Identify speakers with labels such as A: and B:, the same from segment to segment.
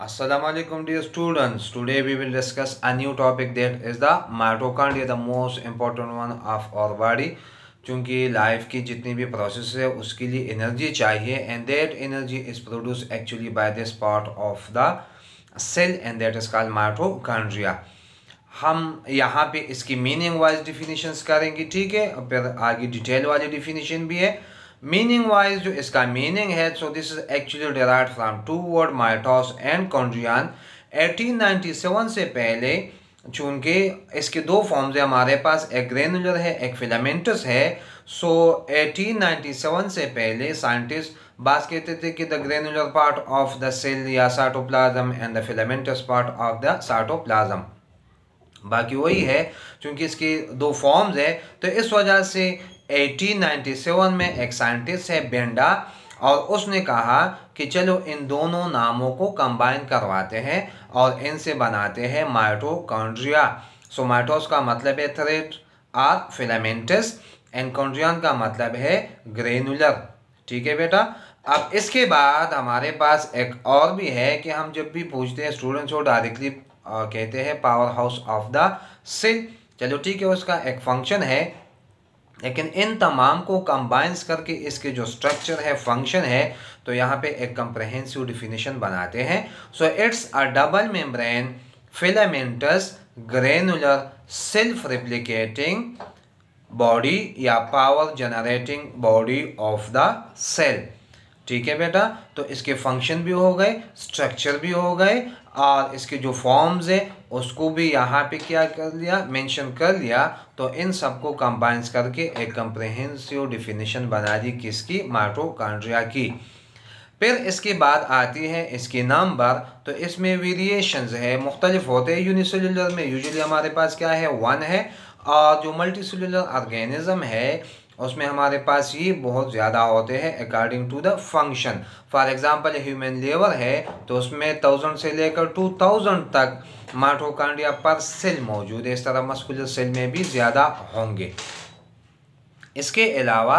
A: Assalamualaikum dear students. Today we will discuss a new topic that is the mitochondria, the most important one of our body. चूँकि life की जितनी भी process है उसके लिए energy चाहिए and that energy is produce actually by this part of the cell and that is called mitochondria हम यहाँ पे इसकी मीनिंग वाइज डिफिनीशंस करेंगे ठीक है फिर आगे डिटेल वाली डिफिनीशन भी है मीनिंग वाइज जो इसका मीनिंग है so this is actually derive from two word mitos and chondrion 1897 से पहले चूँकि इसके दो फॉर्म्स है हमारे पास एक ग्रेनुलर है एक फिलामेंटस है सो so, 1897 से पहले साइंटिस्ट बात कहते थे कि the granular part of the cell या cytoplasm and the filamentous part of the cytoplasm बाकी वही है क्योंकि इसके दो फॉर्म्स है तो इस वजह से 1897 में एक साइंटिस्ट है बेंडा, और उसने कहा कि चलो इन दोनों नामों को कंबाइन करवाते हैं और इनसे बनाते हैं माइटोकॉन्ड्रिया सो माइटोस का मतलब है thread or filamentous and chondrion का मतलब है ग्रेनुलर ठीक है बेटा? अब इसके बाद हमारे पास एक और भी है कि हम जब भी पूछते हैं स्टूडेंट्स को डायरेक्टली कहते हैं power house of the cell चलो ठीक है, उसका एक फ़ंक्शन है लेकिन इन तमाम को कंबाइंस करके इसके जो स्ट्रक्चर है फ़ंक्शन है तो यहाँ पे एक कंप्रहेंसिव डिफिनेशन बनाते हैं। So it's a double membrane filamentous granular self replicating body या power generating body of the cell ठीक है बेटा? तो इसके फ़ंक्शन भी हो गए स्ट्रक्चर भी हो गए, और इसके जो फॉर्म्स है, उसको भी यहाँ पे क्या कर लिया मेंशन कर लिया तो इन सबको कंबाइंस करके एक कंप्रहेंसिव डिफिनेशन बना दी किसकी? माइटोकॉन्ड्रिया की। फिर इसके बाद आती है इसकी नंबर तो इसमें वेरिएशंस है, मुख्तलिफ़ होते हैं। यूनिसेलुलर में यूजुअली हमारे पास क्या है? वन है, और जो मल्टी सेलुलर ऑर्गेनिज्म है उसमें हमारे पास ये बहुत ज़्यादा होते हैं according to the function for example human liver है तो उसमें थाउज़ेंड से लेकर टू थाउज़ेंड तक माइटोकॉन्ड्रिया पर सेल मौजूद है। इस तरह मस्कुलर सेल में भी ज़्यादा होंगे। इसके अलावा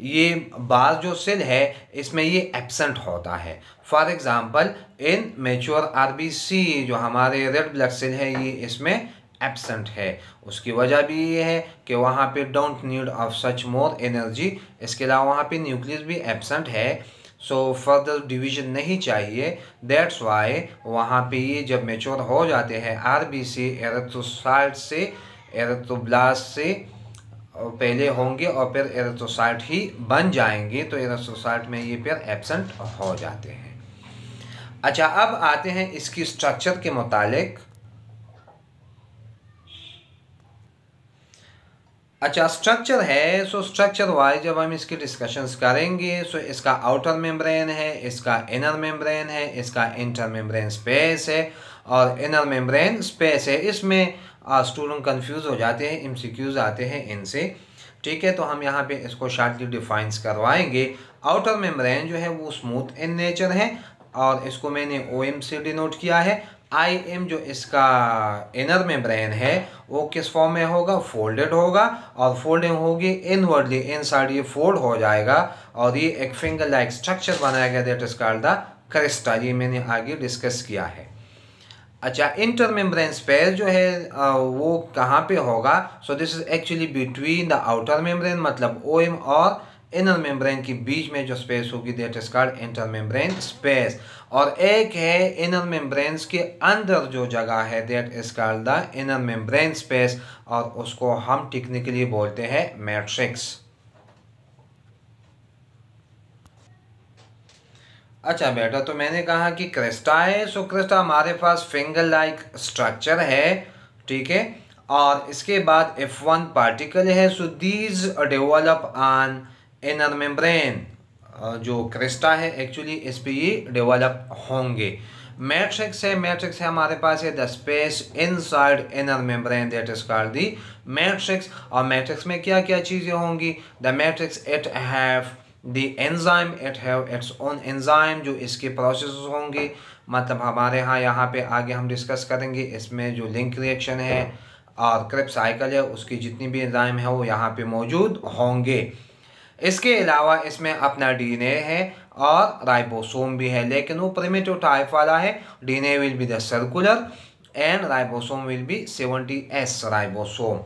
A: ये बाज जो सेल है, इसमें ये एबसेंट होता है। For example in mature RBC जो हमारे रेड ब्लड सेल है, ये इसमें एबसेंट है। उसकी वजह भी ये है कि वहाँ पे don't need of such more energy इसके अलावा वहाँ पे न्यूक्लियस भी एबसेंट है। सो फर्दर डिवीज़न नहीं चाहिए। दैट्स वाई वहाँ पे ये जब मेच्योर हो जाते हैं आर बी सी एरेथ्रोसाइट से एरेथ्रोब्लास्ट से पहले होंगे और फिर एरेथ्रोसाइट ही बन जाएँगे तो एरेथ्रोसाइट में ये फिर एबसेंट हो जाते हैं। अच्छा अब आते हैं इसकी स्ट्रक्चर के मुतालिक। अच्छा स्ट्रक्चर है सो स्ट्रक्चर वाइज जब हम इसकी डिस्कशंस करेंगे सो इसका आउटर मेम्ब्रेन है, इसका इनर मेम्ब्रेन है, इसका इंटर मेम्ब्रेन स्पेस है और इनर मेम्ब्रेन स्पेस है, इसमें स्टूडेंट कंफ्यूज हो जाते हैं एम आते हैं इनसे। ठीक है तो हम यहाँ पे इसको शार्टली डिफाइंस करवाएँगे। आउटर मेम्ब्रेन जो है, वो स्मूथ इन नेचर है और इसको मैंने ओ एम से डिनोट किया है। आई एम जो इसका इनर मेम्ब्रेन है, वो किस फॉर्म में होगा? फोल्डेड होगा और फोल्डिंग होगी इनवर्डली इन साइड ये फोल्ड हो जाएगा और ये एक फिंगर लाइक स्ट्रक्चर बनाया गया that is called the crista ये मैंने आगे डिस्कस किया है। अच्छा इंटर मेम्ब्रेन स्पेस जो है वो कहाँ पे होगा? So this is actually between the outer membrane मतलब ओ एम और इनर मेम्ब्रेन के बीच में जो स्पेस होगी that is called inter membrane space और एक है इनर मेम्ब्रेन्स के अंदर जो जगह है that is called the inner membrane space और उसको हम टेक्निकली बोलते हैं मैट्रिक्स अच्छा बेटा तो मैंने कहा कि क्रिस्टा है सो क्रिस्टा हमारे पास फिंगर लाइक स्ट्रक्चर है, ठीक है? और इसके बाद एफ़ वन पार्टिकल है so these develop on inner membrane जो क्रिस्टा है एक्चुअली इस पर ये डेवलप होंगे। मैट्रिक्स है मैट्रिक्स है हमारे पास है the space inside inner membrane that is called the matrix और मैट्रिक्स में क्या क्या चीज़ें होंगी? The matrix it have the enzyme it have its own enzyme जो इसके प्रोसेस होंगे। मतलब हमारे यहाँ यहाँ पे आगे हम डिस्कस करेंगे, इसमें जो लिंक रिएक्शन है और क्रिप साइकिल है, उसकी जितनी भी एंजाइम है, वो यहाँ पे मौजूद होंगे। इसके अलावा इसमें अपना डीएनए है और राइबोसोम भी है, लेकिन वो प्रिमेटिव टाइप वाला है। DNA will be the circular and ribosome will be seventy S ribosome.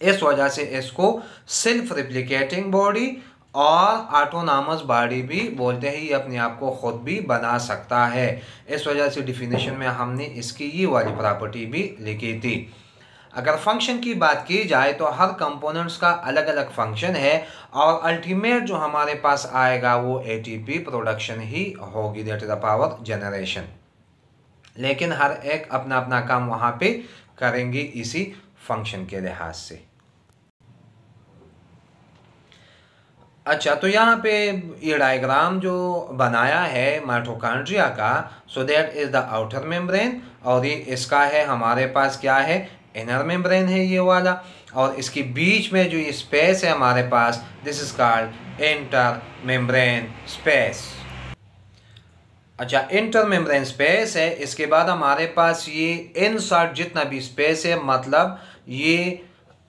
A: इस वजह से इसको सेल्फ रिप्लिकेटिंग बॉडी और ऑटोनामस बॉडी भी बोलते हैं, ये अपने आप को खुद भी बना सकता है। इस वजह से डिफिनेशन में हमने इसकी ये वाली प्रॉपर्टी भी लिखी थी। अगर फ़ंक्शन की बात की जाए तो हर कंपोनेंट्स का अलग अलग फ़ंक्शन है और अल्टीमेट जो हमारे पास आएगा वो एटीपी प्रोडक्शन ही होगी दैट द पावर जनरेशन लेकिन हर एक अपना अपना काम वहाँ पे करेंगे इसी फ़ंक्शन के लिहाज से। अच्छा तो यहाँ पे ये डायग्राम जो बनाया है माइटोकॉन्ड्रिया का so that is the outer membrane और ये इसका है, हमारे पास क्या है? इनर मेम्ब्रेन है ये वाला, और इसके बीच में जो ये स्पेस है हमारे पास this is called inter membrane space अच्छा इंटर मेम्ब्रेन स्पेस है, इसके बाद हमारे पास ये इन इनसाइड जितना भी स्पेस है मतलब ये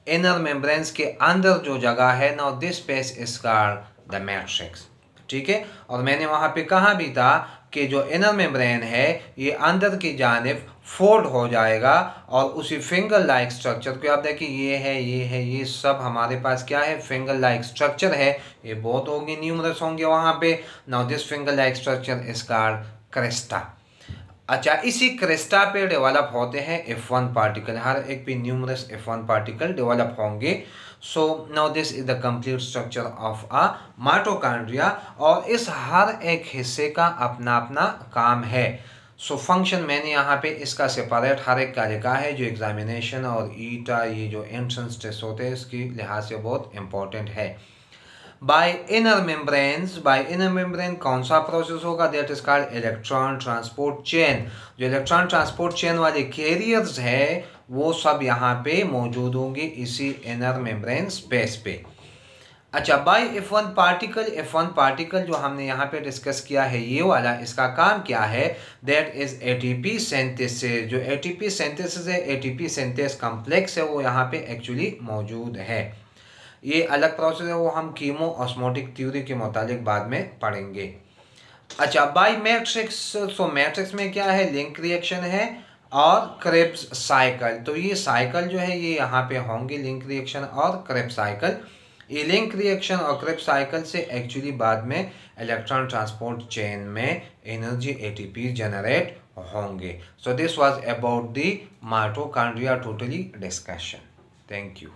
A: इनर मेम्ब्रेन्स के अंदर जो जगह है now this space is called the matrix ठीक है? और मैंने वहाँ पे कहा भी था कि जो इनर मेम्ब्रेन है, ये अंदर की जानब फोल्ड हो जाएगा और उसी फिंगर लाइक स्ट्रक्चर को आप देखिए ये है ये है, ये सब हमारे पास क्या है? फिंगर लाइक स्ट्रक्चर है। ये बहुत होंगे न्यूमरस होंगे वहाँ पे। Now this finger like structure is called crista अच्छा इसी क्रिस्टा पे डेवलप होते हैं एफ़ वन पार्टिकल हर एक पे numerous F one particle develop होंगे। So now this is the complete structure of a mitochondria और इस हर एक हिस्से का अपना अपना काम है। सो so, फ़ंक्शन मैंने यहाँ पे इसका सेपरेट हर एक का लिखा है जो एग्जामिनेशन और ईटा ये जो एंट्रेंस टेस्ट होते हैं इसकी लिहाज से बहुत इंपॉर्टेंट है। By inner membranes by inner membrane कौन सा प्रोसेस होगा? That is called electron transport chain जो इलेक्ट्रॉन ट्रांसपोर्ट चेन वाले कैरियर्स है, वो सब यहाँ पे मौजूद होंगे इसी इनर मेम्ब्रेन स्पेस पे। अच्छा by F one particle F one particle जो हमने यहाँ पे डिस्कस किया है, ये वाला, इसका काम क्या है? That is A T P synthesis जो ए टी पी सेंथिसिस है A T P synthase complex है, वो यहाँ पे एक्चुअली मौजूद है। ये अलग प्रोसेस है, वो हम कीमो ऑस्मोटिक थ्योरी के मुतालिक बाद में पढ़ेंगे। अच्छा बाई मैट्रिक्स सो मैट्रिक्स में क्या है? लिंक रिएक्शन है और क्रेप्स साइकिल तो ये साइकिल जो है, ये यहाँ पे होंगे लिंक रिएक्शन और क्रेप साइकिल ये लिंक रिएक्शन और क्रेप साइकिल से एक्चुअली बाद में इलेक्ट्रॉन ट्रांसपोर्ट चेन में एनर्जी एटीपी जनरेट होंगे। So this was about the mitochondria totally discussion thank you